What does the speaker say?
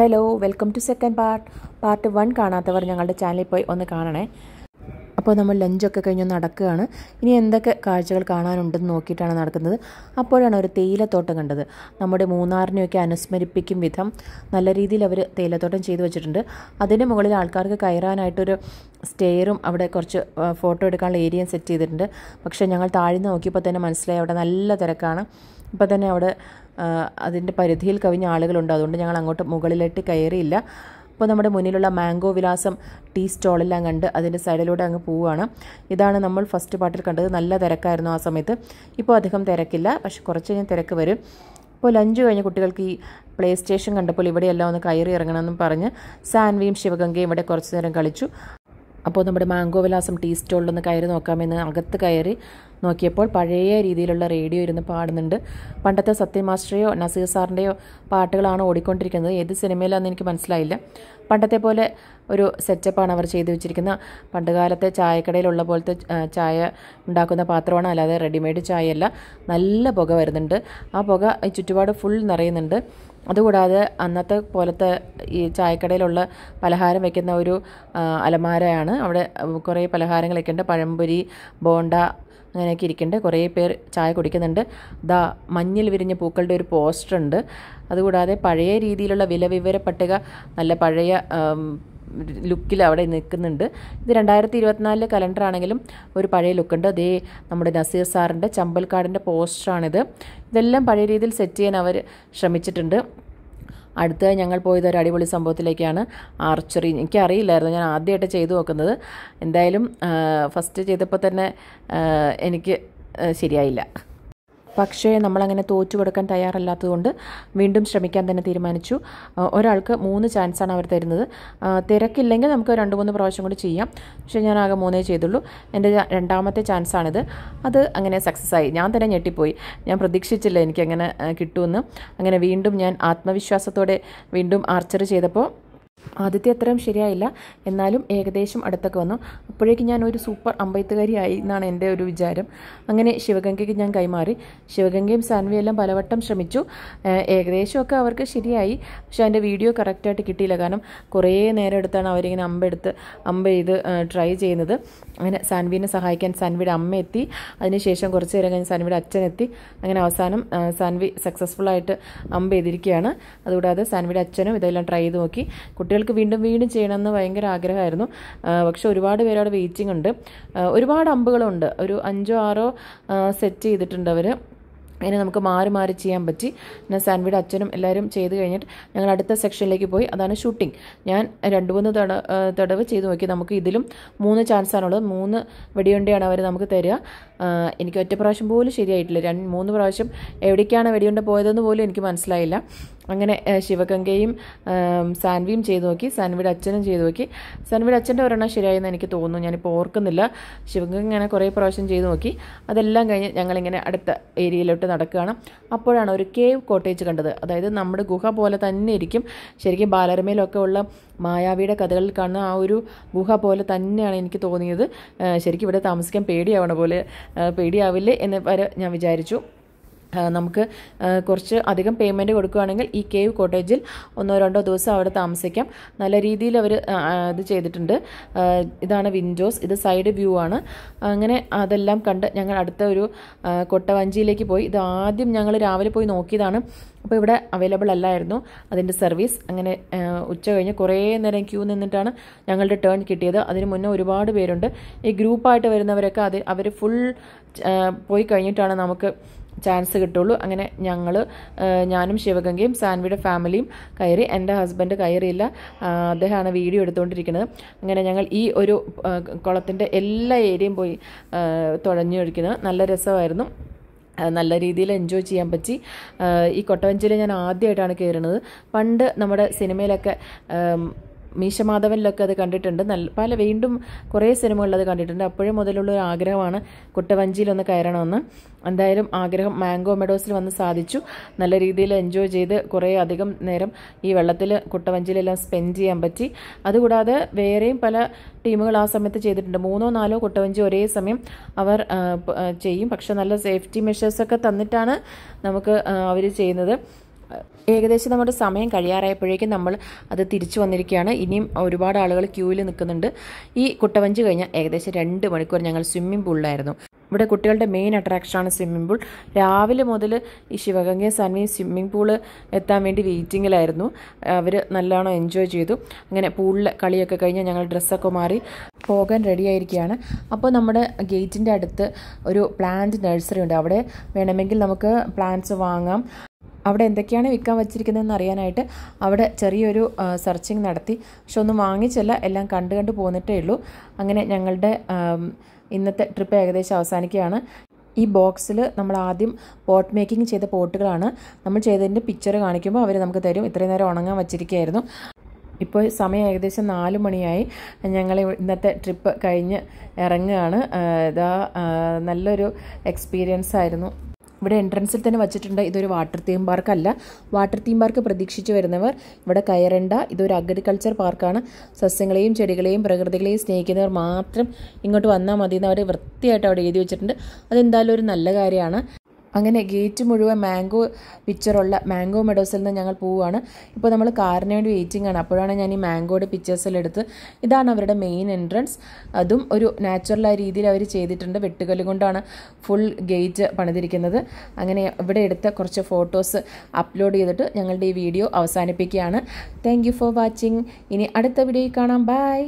Hello welcome to second part part one കാണാത്തവർ ഞങ്ങളുടെ ചാനലിൽ പോയി ഒന്ന് കാണണേ. അപ്പോൾ നമ്മൾ ലഞ്ചൊക്കെ കഴിഞ്ഞ് നടക്കുകയാണ്. ഇനി എന്തൊക്കെ കാഴ്ചകൾ കാണാനുണ്ടെന്ന് നോക്കിയിട്ടാണ് നടക്കുന്നത്. അപ്പോഴാണ് ഒരു തേയിലത്തോട്ടം കണ്ടത്. നമ്മുടെ മൂന്നാറിനെയൊക്കെ അനുസ്മരിപ്പിക്കും വിധം നല്ല രീതിയിൽ അവർ തേയിലത്തോട്ടം ചെയ്തു വെച്ചിട്ടുണ്ട്. അതിന്റെ മുകളിൽ ആൾക്കാർക്ക് കയറാനായിട്ടൊരു സ്റ്റെയറും അവിടെ കുറച്ച് ഫോട്ടോ എടുക്കാനുള്ള ഏരിയയും സെറ്റ് ചെയ്തിട്ടുണ്ട്. പക്ഷേ ഞങ്ങൾ താഴ്ന്ന് നോക്കിയപ്പോൾ തന്നെ മനസ്സിലായി അവിടെ നല്ല തിരക്കാണ്. ഇപ്പോൾ തന്നെ അവിടെ അതിന്റെ പരിധിയിൽ കവിഞ്ഞ ആളുകളുണ്ട്. അതുകൊണ്ട് ഞങ്ങൾ അങ്ങോട്ട് മുകളിലേക്ക് കയറിയില്ല. അപ്പോൾ നമ്മുടെ മുന്നിലുള്ള മാംഗോ വിലാസം ടീ സ്റ്റോളെല്ലാം കണ്ട് അതിന്റെ സൈഡിലൂടെ അങ്ങ് പോവുകയാണ്. ഇതാണ് നമ്മൾ ഫസ്റ്റ് പാട്ടിൽ കണ്ടത്. നല്ല തിരക്കായിരുന്നു ആ സമയത്ത്. ഇപ്പോൾ അധികം തിരക്കില്ല. പക്ഷെ കുറച്ച് കഴിഞ്ഞ് തിരക്ക് വരും. ഇപ്പോൾ ലഞ്ച് കഴിഞ്ഞ കുട്ടികൾക്ക് ഈ പ്ലേ സ്റ്റേഷൻ കണ്ടപ്പോൾ ഇവിടെയെല്ലാം ഒന്ന് കയറി ഇറങ്ങണമെന്നും പറഞ്ഞ് സാൻവിയും ശിവഗംഗയും ഇവിടെ കുറച്ച് നേരം കളിച്ചു. അപ്പോൾ നമ്മുടെ മാംഗോ വിലാസം ടീ സ്റ്റോളിലൊന്ന് കയറി നോക്കാമെന്ന് അകത്ത് കയറി നോക്കിയപ്പോൾ പഴയ രീതിയിലുള്ള റേഡിയോ ഇരുന്ന് പാടുന്നുണ്ട്. പണ്ടത്തെ സത്യ മാസ്റ്ററെയോ നസീർ സാറിന്റെയോ പാട്ടുകളാണ് ഓടിക്കൊണ്ടിരിക്കുന്നത്. ഏത് സിനിമയിലാണെന്ന് എനിക്ക് മനസ്സിലായില്ല. പണ്ടത്തെ പോലെ ഒരു സെറ്റപ്പാണ് അവർ ചെയ്തു വെച്ചിരിക്കുന്ന പണ്ടുകാലത്തെ ചായക്കടയിലുള്ള പോലത്തെ ചായ ഉണ്ടാക്കുന്ന പാത്രമാണ്. അല്ലാതെ റെഡിമെയ്ഡ് ചായയല്ല. നല്ല പുക വരുന്നുണ്ട്. ആ പുക ചുറ്റുപാട് ഫുൾ നിറയുന്നുണ്ട്. അതുകൂടാതെ അന്നത്തെ പോലത്തെ ഈ ചായക്കടയിലുള്ള പലഹാരം വയ്ക്കുന്ന ഒരു അലമാരയാണ്. അവിടെ കുറേ പലഹാരങ്ങളൊക്കെ ഉണ്ട്. പഴംപൊരി ബോണ്ട അങ്ങനെയൊക്കെ ഇരിക്കുന്നുണ്ട്. കുറേ പേർ ചായ കുടിക്കുന്നുണ്ട്. ദാ മഞ്ഞിൽ വിരിഞ്ഞ പൂക്കളുടെ ഒരു പോസ്റ്റർ ഉണ്ട്. അതുകൂടാതെ പഴയ രീതിയിലുള്ള വില വിവര പട്ടിക നല്ല പഴയ ലുക്കിൽ അവിടെ നിൽക്കുന്നുണ്ട്. ഇത് രണ്ടായിരത്തി ഇരുപത്തിനാലിലെ കലണ്ടർ ആണെങ്കിലും ഒരു പഴയ ലുക്കുണ്ട് അതേ നമ്മുടെ നസീർ സാറിന്റെ ചമ്പൽക്കാടിന്റെ പോസ്റ്ററാണിത് ഇതെല്ലാം പഴയ രീതിയിൽ സെറ്റ് ചെയ്യാൻ അവർ ശ്രമിച്ചിട്ടുണ്ട്. അടുത്ത ഞങ്ങൾ പോയത് ഒരു അടിപൊളി സംഭവത്തിലേക്കാണ്. ആർച്ചറി എനിക്കറിയില്ലായിരുന്നു. ഞാൻ ആദ്യമായിട്ട് ചെയ്തു നോക്കുന്നത്. എന്തായാലും ഫസ്റ്റ് ചെയ്തപ്പോൾ തന്നെ എനിക്ക് ശരിയായില്ല. പക്ഷേ നമ്മളങ്ങനെ തോറ്റു കൊടുക്കാൻ തയ്യാറല്ലാത്തതുകൊണ്ട് വീണ്ടും ശ്രമിക്കാൻ തന്നെ തീരുമാനിച്ചു. ഒരാൾക്ക് മൂന്ന് ചാൻസാണ് അവർ തരുന്നത്. തിരക്കില്ലെങ്കിൽ നമുക്ക് രണ്ട് മൂന്ന് പ്രാവശ്യം കൂടി ചെയ്യാം. പക്ഷേ ഞാൻ ആകെ മൂന്നേ ചെയ്തുള്ളൂ. എന്റെ രണ്ടാമത്തെ ചാൻസാണിത്. അത് അങ്ങനെ സക്സസ് ആയി. ഞാൻ തന്നെ ഞെട്ടിപ്പോയി. ഞാൻ പ്രതീക്ഷിച്ചില്ല എനിക്കങ്ങനെ കിട്ടുമെന്ന്. അങ്ങനെ വീണ്ടും ഞാൻ ആത്മവിശ്വാസത്തോടെ വീണ്ടും ആർച്ചറി ചെയ്തപ്പോൾ ആദ്യത്തെ അത്രയും ശരിയായില്ല. എന്നാലും ഏകദേശം അടുത്തൊക്കെ വന്നു. അപ്പോഴേക്കും ഞാൻ ഒരു സൂപ്പർ അമ്പയത്തുകാരിയായി എന്നാണ് എന്റെ ഒരു വിചാരം. അങ്ങനെ ശിവഗംഗയ്ക്ക് ഞാൻ കൈമാറി. ശിവഗംഗയും സാൻവിയെല്ലാം പലവട്ടം ശ്രമിച്ചു. ഏകദേശമൊക്കെ അവർക്ക് ശരിയായി. പക്ഷേ അതിന്റെ വീഡിയോ കറക്റ്റായിട്ട് കിട്ടിയില്ല. കാരണം കുറേ നേരം എടുത്താണ് അവരിങ്ങനെ അമ്പെടുത്ത് അമ്പ ചെയ്ത് ട്രൈ ചെയ്യുന്നത്. അങ്ങനെ സാൻവിനെ സഹായിക്കാൻ സാൻവിയുടെ അമ്മ എത്തി. അതിനുശേഷം കുറച്ച് നേരം കഴിഞ്ഞ് സാൻവിയുടെ അച്ഛൻ എത്തി. അങ്ങനെ അവസാനം സാൻവി സക്സസ്ഫുള്ളായിട്ട് അമ്പ ചെയ്തിരിക്കുകയാണ്. അതുകൂടാതെ സാൻവിയുടെ അച്ഛനും ഇതെല്ലാം ട്രൈ ചെയ്ത് നോക്കി. കുട്ടികൾക്ക് വീണ്ടും വീണ്ടും ചെയ്യണമെന്ന് ഭയങ്കര ആഗ്രഹമായിരുന്നു. പക്ഷെ ഒരുപാട് പേര് അവിടെ വെയിറ്റിംഗ് ഉണ്ട്. ഒരുപാട് അമ്പുകളുണ്ട്. ഒരു അഞ്ചോ ആറോ സെറ്റ് ചെയ്തിട്ടുണ്ട് അവർ അതിനെ നമുക്ക് മാറി മാറി ചെയ്യാൻ പറ്റി. പിന്നെ സാൻവിയുടെ അച്ഛനും എല്ലാവരും ചെയ്ത് കഴിഞ്ഞിട്ട് ഞങ്ങൾ അടുത്ത സെക്ഷനിലേക്ക് പോയി. അതാണ് ഷൂട്ടിംഗ് ഞാൻ രണ്ട് മൂന്ന് തട തടവ് ചെയ്ത് നോക്കി. നമുക്ക് ഇതിലും മൂന്ന് ചാൻസാണുള്ളത് മൂന്ന് വെടിയുണ്ടയാണ് അവർ നമുക്ക് തരിക. എനിക്ക് ഒറ്റ പ്രാവശ്യം പോലും ശരിയായിട്ടില്ല. രണ്ട് മൂന്ന് പ്രാവശ്യം എവിടേക്കാണ് വെടിയുണ്ട പോയതെന്ന് പോലും എനിക്ക് മനസ്സിലായില്ല. അങ്ങനെ ശിവഗംഗയും സാൻവിയും ചെയ്തു നോക്കി. സാൻവിയുടെ അച്ഛനും ചെയ്തു നോക്കി. സാൻവിയുടെ അച്ഛന്റെ ഒരെണ്ണം ശരിയായെന്ന് എനിക്ക് തോന്നുന്നു. ഞാനിപ്പോൾ ഓർക്കുന്നില്ല. ശിവഗംഗ ഇങ്ങനെ കുറേ പ്രാവശ്യം ചെയ്തു നോക്കി. അതെല്ലാം കഴിഞ്ഞ് ഞങ്ങളിങ്ങനെ അടുത്ത ഏരിയയിലോട്ട് നടക്കുകയാണ്. അപ്പോഴാണ് ഒരു കേവ് കോട്ടേജ് കണ്ടത്. അതായത് നമ്മുടെ ഗുഹ പോലെ തന്നെ ഇരിക്കും. ശരിക്കും ബാലരമയിലൊക്കെ ഉള്ള മായാവിയുടെ കഥകളിൽ കാണുന്ന ആ ഒരു ഗുഹ പോലെ തന്നെയാണ് എനിക്ക് തോന്നിയത്. ശരിക്കും ഇവിടെ താമസിക്കാൻ പേടിയാവണ പോലെ പേടിയാവില്ലേ എന്ന് വരെ ഞാൻ വിചാരിച്ചു. നമുക്ക് കുറച്ച് അധികം പേയ്മെന്റ് കൊടുക്കുകയാണെങ്കിൽ ഈ കേവ് കോട്ടേജിൽ ഒന്നോ രണ്ടോ ദിവസം അവിടെ താമസിക്കാം. നല്ല രീതിയിൽ അവർ ഇത് ചെയ്തിട്ടുണ്ട്. ഇതാണ് വിൻഡോസ് ഇത് സൈഡ് വ്യൂ ആണ്. അങ്ങനെ അതെല്ലാം കണ്ട് ഞങ്ങൾ അടുത്ത ഒരു കൊട്ടവഞ്ചിയിലേക്ക് പോയി. ഇത് ആദ്യം ഞങ്ങൾ രാവിലെ പോയി നോക്കിയതാണ്. അപ്പോൾ ഇവിടെ അവൈലബിൾ അല്ലായിരുന്നു. അതിന്റെ സർവീസ് അങ്ങനെ ഉച്ച കഴിഞ്ഞ് കുറേ നേരം ക്യൂ നിന്നിട്ടാണ് ഞങ്ങളുടെ ടേൺ കിട്ടിയത്. അതിന് മുന്നേ ഒരുപാട് പേരുണ്ട്. ഈ ഗ്രൂപ്പായിട്ട് വരുന്നവരൊക്കെ അത് അവർ ഫുൾ പോയി കഴിഞ്ഞിട്ടാണ് നമുക്ക് ചാൻസ് കിട്ടുള്ളൂ. അങ്ങനെ ഞങ്ങൾ ഞാനും ശിവഗംഗയും സാൻവിയുടെ ഫാമിലിയും കയറി എന്റെ ഹസ്ബൻഡ് കയറിയില്ല. അദ്ദേഹമാണ് വീഡിയോ എടുത്തുകൊണ്ടിരിക്കുന്നത് അങ്ങനെ ഞങ്ങൾ ഈ ഒരു കുളത്തിന്റെ എല്ലാ ഏരിയയും പോയി തുഴഞ്ഞു കഴിക്കുന്നത് നല്ല രസമായിരുന്നു. നല്ല രീതിയിൽ എൻജോയ് ചെയ്യാൻ പറ്റി. ഈ കൊട്ടവഞ്ചിയിൽ ഞാൻ ആദ്യമായിട്ടാണ് കയറുന്നത്. പണ്ട് നമ്മുടെ സിനിമയിലൊക്കെ മീശമാധവനിലൊക്കെ അത് കണ്ടിട്ടുണ്ട്. നല്ല പല വീണ്ടും കുറേ സിനിമകളിൽ അത് കണ്ടിട്ടുണ്ട്. അപ്പോഴും മുതലുള്ള ഒരു ആഗ്രഹമാണ് കുട്ടവഞ്ചിയിലൊന്ന് കയറണമെന്ന്. എന്തായാലും ആഗ്രഹം മാംഗോ മെഡോസിൽ വന്ന് സാധിച്ചു. നല്ല രീതിയിൽ എൻജോയ് ചെയ്ത് കുറേ അധികം നേരം ഈ വെള്ളത്തിൽ കുട്ടവഞ്ചിയിലെല്ലാം സ്പെൻഡ് ചെയ്യാൻ പറ്റി. അതുകൂടാതെ വേറെയും പല ടീമുകൾ ആ സമയത്ത് ചെയ്തിട്ടുണ്ട്. മൂന്നോ നാലോ കുട്ടവഞ്ചി ഒരേ സമയം അവർ ചെയ്യും. പക്ഷെ നല്ല സേഫ്റ്റി മെഷേഴ്സൊക്കെ തന്നിട്ടാണ് നമുക്ക് അവർ ചെയ്യുന്നത്. ഏകദേശം നമ്മുടെ സമയം കഴിയാറായപ്പോഴേക്കും നമ്മൾ അത് തിരിച്ചു വന്നിരിക്കുകയാണ്. ഇനിയും ഒരുപാട് ആളുകൾ ക്യൂവിൽ നിൽക്കുന്നുണ്ട്. ഈ കുട്ടവഞ്ച് കഴിഞ്ഞാൽ ഏകദേശം രണ്ട് മണിക്കൂർ ഞങ്ങൾ സ്വിമ്മിംഗ് പൂളിലായിരുന്നു ഇവിടെ കുട്ടികളുടെ മെയിൻ അട്രാക്ഷനാണ് സ്വിമ്മിംഗ് പൂൾ രാവിലെ മുതൽ ഈ ശിവഗംഗയും സൺവി സ്വിമ്മിംഗ് പൂൾ എത്താൻ വേണ്ടി വെയിറ്റിങ്ങിലായിരുന്നു അവർ നല്ലോണം എൻജോയ് ചെയ്തു. അങ്ങനെ പൂളിൽ കളിയൊക്കെ കഴിഞ്ഞ് ഞങ്ങൾ ഡ്രസ്സൊക്കെ മാറി പോകാൻ റെഡി ആയിരിക്കുകയാണ്. അപ്പോൾ നമ്മുടെ ഗേറ്റിന്റെ അടുത്ത് ഒരു പ്ലാന്റ് നഴ്സറി ഉണ്ട്. അവിടെ വേണമെങ്കിൽ നമുക്ക് പ്ലാന്റ്സ് വാങ്ങാം. അവിടെ എന്തൊക്കെയാണ് വിൽക്കാൻ വച്ചിരിക്കുന്നതെന്ന് അറിയാനായിട്ട് അവിടെ ചെറിയൊരു സെർച്ചിങ് നടത്തി. പക്ഷെ ഒന്നും വാങ്ങിച്ചല്ല എല്ലാം കണ്ടു കണ്ട് പോന്നിട്ടേ ഉള്ളൂ. അങ്ങനെ ഞങ്ങളുടെ ഇന്നത്തെ ട്രിപ്പ് ഏകദേശം അവസാനിക്കുകയാണ്. ഈ ബോക്സിൽ നമ്മൾ ആദ്യം പോട്ട് മേക്കിംഗ് ചെയ്ത പോട്ടുകളാണ്. നമ്മൾ ചെയ്തതിന്റെ പിക്ചർ കാണിക്കുമ്പോൾ അവർ നമുക്ക് തരും. ഇത്രയും നേരം ഉണങ്ങാൻ വച്ചിരിക്കുകയായിരുന്നു. ഇപ്പോൾ സമയം ഏകദേശം നാല് മണിയായി. ഞങ്ങൾ ഇന്നത്തെ ട്രിപ്പ് കഴിഞ്ഞ് ഇറങ്ങുകയാണ്. ഇതാ നല്ലൊരു എക്സ്പീരിയൻസ് ആയിരുന്നു. ഇവിടെ എൻട്രൻസിൽ തന്നെ വച്ചിട്ടുണ്ട്. ഇതൊരു വാട്ടർ തീം പാർക്ക് അല്ല. വാട്ടർ തീം പാർക്ക് പ്രതീക്ഷിച്ച് വരുന്നവർ ഇവിടെ കയറേണ്ട. ഇതൊരു അഗ്രികൾച്ചർ പാർക്കാണ് സസ്യങ്ങളെയും ചെടികളെയും പ്രകൃതികളെയും സ്നേഹിക്കുന്നവർ മാത്രം ഇങ്ങോട്ട് വന്നാൽ മതി എന്ന് അവർ വൃത്തിയായിട്ട് അവിടെ എഴുതി വെച്ചിട്ടുണ്ട്. അതെന്തായാലും ഒരു നല്ല കാര്യമാണ്. അങ്ങനെ ഗേറ്റ് മുഴുവൻ മാംഗോ പിക്ചറുള്ള മാംഗോ മെഡോസിൽ നിന്ന് ഞങ്ങൾ പോവുകയാണ്. ഇപ്പോൾ നമ്മൾ കാറിന് വേണ്ടി വെയിറ്റിംഗ് ആണ്. അപ്പോഴാണ് ഞാൻ ഈ മാംഗോയുടെ പിക്ചേഴ്സിലെടുത്ത് ഇതാണ് അവരുടെ മെയിൻ എൻട്രൻസ് അതും ഒരു നാച്ചുറലായ രീതിയിൽ അവർ ചെയ്തിട്ടുണ്ട്. വെട്ടുകല്ല് കൊണ്ടാണ് ഫുൾ ഗേറ്റ് പണിതിരിക്കുന്നത്. അങ്ങനെ ഇവിടെ എടുത്ത കുറച്ച് ഫോട്ടോസ് അപ്ലോഡ് ചെയ്തിട്ട് ഞങ്ങളുടെ ഈ വീഡിയോ അവസാനിപ്പിക്കുകയാണ്. താങ്ക് ഫോർ വാച്ചിങ് ഇനി അടുത്ത വീഡിയോയിൽ കാണാം. ബൈ